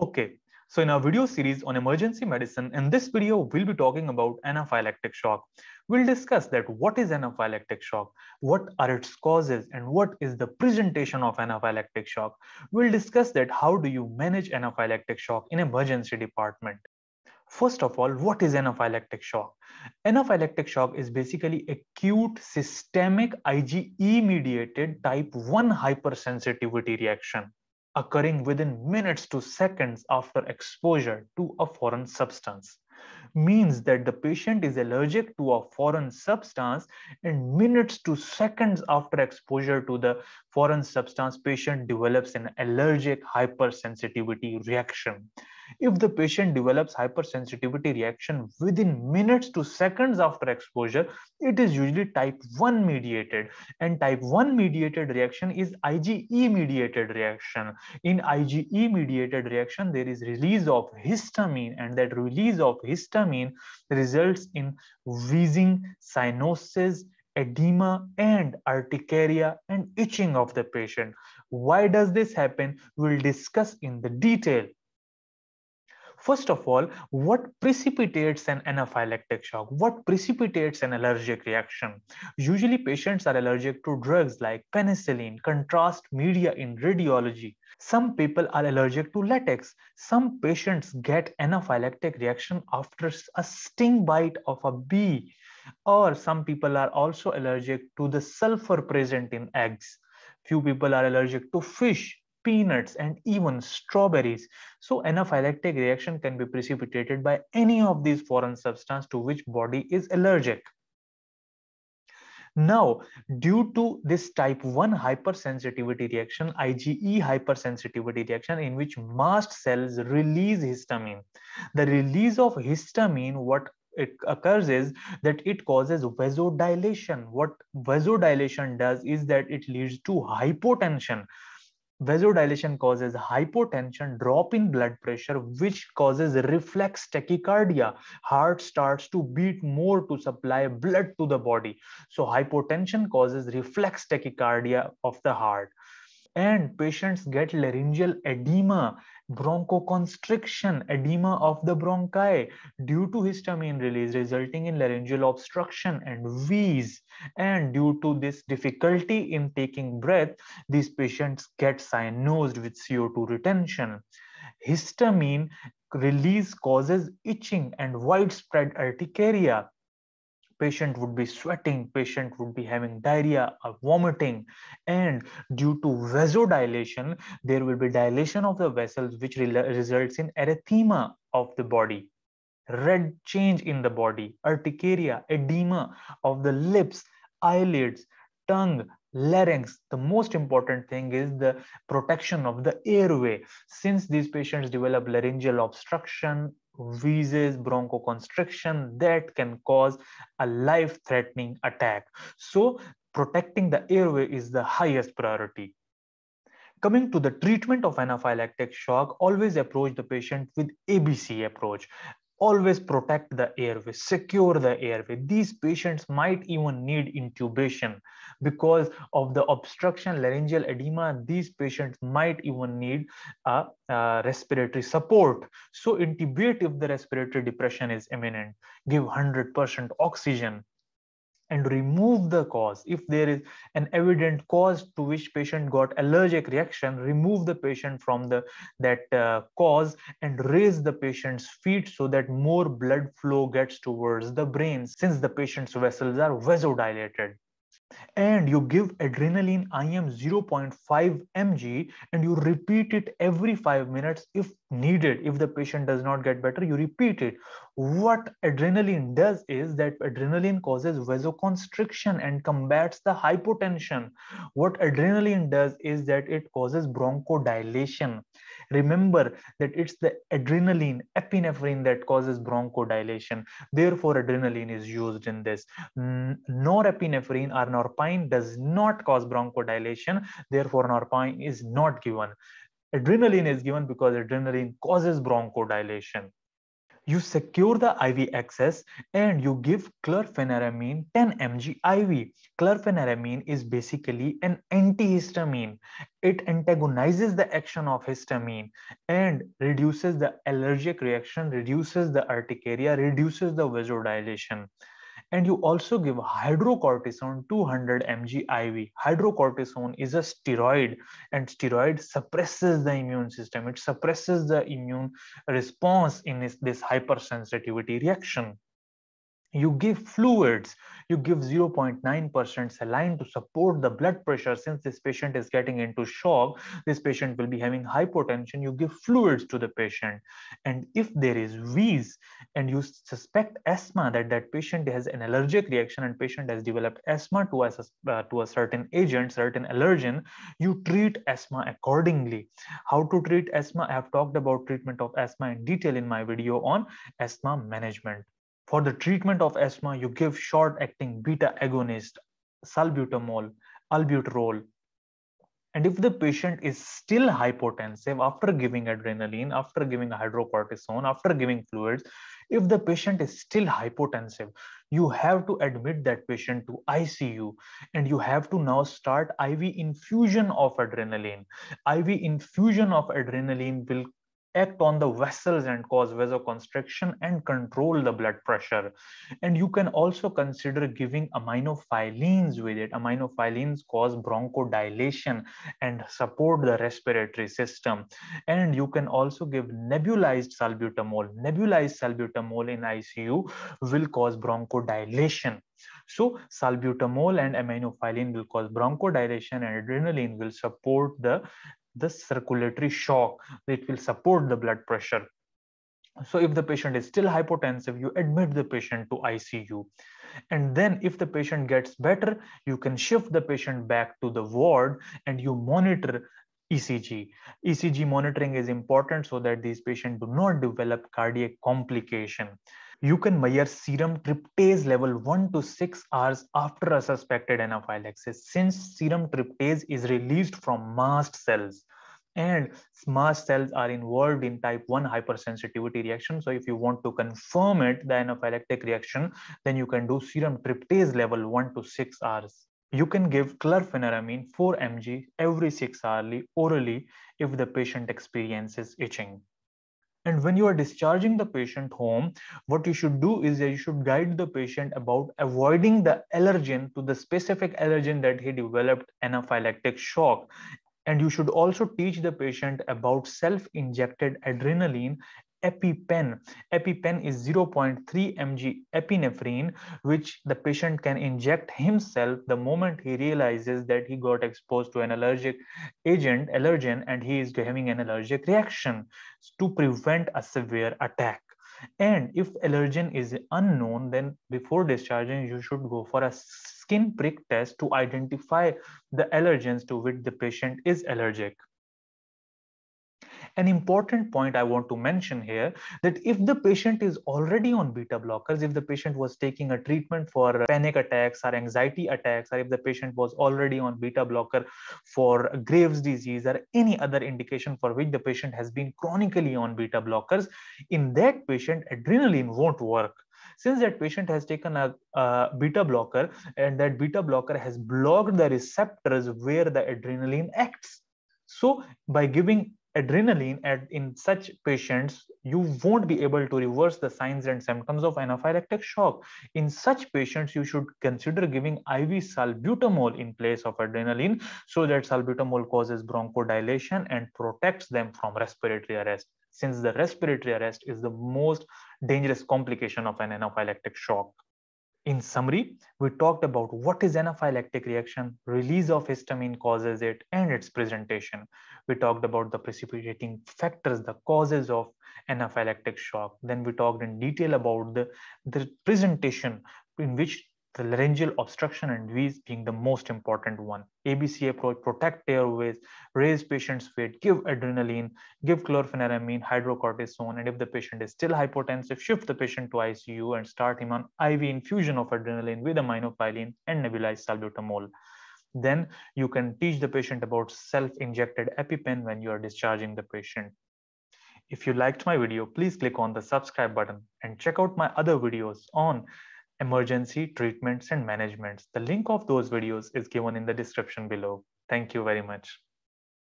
Okay, so in our video series on emergency medicine, in this video, we'll be talking about anaphylactic shock. We'll discuss that what is anaphylactic shock, what are its causes, and what is the presentation of anaphylactic shock. We'll discuss that how do you manage anaphylactic shock in emergency department. First of all, what is anaphylactic shock? Anaphylactic shock is basically acute systemic IgE mediated type 1 hypersensitivity reaction occurring within minutes to seconds after exposure to a foreign substance means that the patient is allergic to a foreign substance and minutes to seconds after exposure to the foreign substance patient develops an allergic hypersensitivity reaction if the patient develops hypersensitivity reaction within minutes to seconds after exposure, it is usually type 1 mediated. And type 1 mediated reaction is IgE mediated reaction. In IgE mediated reaction, there is release of histamine and that release of histamine results in wheezing, cyanosis, edema and urticaria and itching of the patient. Why does this happen? We'll discuss in the detail First of all, what precipitates an anaphylactic shock? What precipitates an allergic reaction? Usually patients are allergic to drugs like penicillin, contrast media in radiology. Some people are allergic to latex. Some patients get anaphylactic reaction after a sting bite of a bee. Or some people are also allergic to the sulfur present in eggs. Few people are allergic to fish peanuts, and even strawberries. So anaphylactic reaction can be precipitated by any of these foreign substance to which body is allergic. Now, due to this type 1 hypersensitivity reaction, IgE hypersensitivity reaction in which mast cells release histamine, the release of histamine, what it occurs is that it causes vasodilation. What vasodilation does is that it leads to hypotension vasodilation causes hypotension drop in blood pressure which causes reflex tachycardia. Heart starts to beat more to supply blood to the body. So hypotension causes reflex tachycardia of the heart and patients get laryngeal edema bronchoconstriction, edema of the bronchi due to histamine release resulting in laryngeal obstruction and wheeze. And due to this difficulty in taking breath, these patients get cyanosed with CO2 retention. Histamine release causes itching and widespread urticaria patient would be sweating, patient would be having diarrhea or vomiting. And due to vasodilation, there will be dilation of the vessels, which re results in erythema of the body, red change in the body, urticaria, edema of the lips, eyelids, tongue, larynx. The most important thing is the protection of the airway. Since these patients develop laryngeal obstruction wheezes, bronchoconstriction that can cause a life-threatening attack. So protecting the airway is the highest priority. Coming to the treatment of anaphylactic shock, always approach the patient with ABC approach always protect the airway, secure the airway. These patients might even need intubation because of the obstruction, laryngeal edema. These patients might even need a, a respiratory support. So intubate if the respiratory depression is imminent. Give 100% oxygen and remove the cause. If there is an evident cause to which patient got allergic reaction, remove the patient from the that uh, cause and raise the patient's feet so that more blood flow gets towards the brain since the patient's vessels are vasodilated and you give adrenaline IM 0.5 mg and you repeat it every five minutes if needed. If the patient does not get better, you repeat it. What adrenaline does is that adrenaline causes vasoconstriction and combats the hypotension. What adrenaline does is that it causes bronchodilation. Remember that it's the adrenaline, epinephrine that causes bronchodilation. Therefore, adrenaline is used in this. Norepinephrine or norpine does not cause bronchodilation. Therefore, norpine is not given. Adrenaline is given because adrenaline causes bronchodilation. You secure the IV access and you give chlorpheniramine 10 mg IV. Chlorpheniramine is basically an antihistamine. It antagonizes the action of histamine and reduces the allergic reaction, reduces the urticaria, reduces the vasodilation and you also give hydrocortisone 200 mg iv hydrocortisone is a steroid and steroid suppresses the immune system. It suppresses the immune response in this, this hypersensitivity reaction you give fluids you give 0.9% saline to support the blood pressure. Since this patient is getting into shock this patient will be having hypotension. You give fluids to the patient. And if there is wheeze and you suspect asthma that that patient has an allergic reaction and patient has developed asthma to a, uh, to a certain agent certain allergen you treat asthma accordingly. How to treat asthma? I have talked about treatment of asthma in detail in my video on asthma management for the treatment of asthma, you give short-acting beta agonist, salbutamol, albuterol. And if the patient is still hypotensive after giving adrenaline, after giving hydrocortisone, after giving fluids, if the patient is still hypotensive, you have to admit that patient to ICU and you have to now start IV infusion of adrenaline. IV infusion of adrenaline will act on the vessels and cause vasoconstriction and control the blood pressure. And you can also consider giving aminophyllines with it. Aminophyllines cause bronchodilation and support the respiratory system. And you can also give nebulized salbutamol. Nebulized salbutamol in ICU will cause bronchodilation. So salbutamol and aminophylline will cause bronchodilation and adrenaline will support the the circulatory shock it will support the blood pressure. So if the patient is still hypotensive you admit the patient to icu and then if the patient gets better you can shift the patient back to the ward and you monitor ECG. ECG monitoring is important so that these patients do not develop cardiac complication you can measure serum tryptase level 1 to 6 hours after a suspected anaphylaxis since serum tryptase is released from mast cells. And mast cells are involved in type 1 hypersensitivity reaction. So if you want to confirm it the anaphylactic reaction then you can do serum tryptase level 1 to 6 hours. You can give chlorpheniramine 4 mg every 6 hourly orally if the patient experiences itching and when you are discharging the patient home, what you should do is you should guide the patient about avoiding the allergen to the specific allergen that he developed anaphylactic shock. And you should also teach the patient about self-injected adrenaline EpiPen. EpiPen is 0.3 mg epinephrine, which the patient can inject himself the moment he realizes that he got exposed to an allergic agent, allergen, and he is having an allergic reaction to prevent a severe attack. And if allergen is unknown, then before discharging, you should go for a skin prick test to identify the allergens to which the patient is allergic. An important point I want to mention here that if the patient is already on beta blockers, if the patient was taking a treatment for panic attacks or anxiety attacks, or if the patient was already on beta blocker for Graves disease or any other indication for which the patient has been chronically on beta blockers, in that patient, adrenaline won't work. Since that patient has taken a, a, beta blocker and that beta blocker has blocked the receptors where the adrenaline acts. So by giving adrenaline at, in such patients, you won't be able to reverse the signs and symptoms of anaphylactic shock. In such patients, you should consider giving IV salbutamol in place of adrenaline so that salbutamol causes bronchodilation and protects them from respiratory arrest since the respiratory arrest is the most dangerous complication of an anaphylactic shock. In summary, we talked about what is anaphylactic reaction, release of histamine causes it, and its presentation. We talked about the precipitating factors, the causes of anaphylactic shock. Then we talked in detail about the, the presentation in which the laryngeal obstruction and wheeze being the most important one. ABC approach, protect airways, raise patient's weight, give adrenaline, give chlorpheniramine, hydrocortisone, and if the patient is still hypotensive, shift the patient to ICU and start him on IV infusion of adrenaline with aminophylline and nebulized salbutamol. Then you can teach the patient about self-injected EpiPen when you are discharging the patient. If you liked my video, please click on the subscribe button and check out my other videos on emergency treatments and managements. The link of those videos is given in the description below. Thank you very much.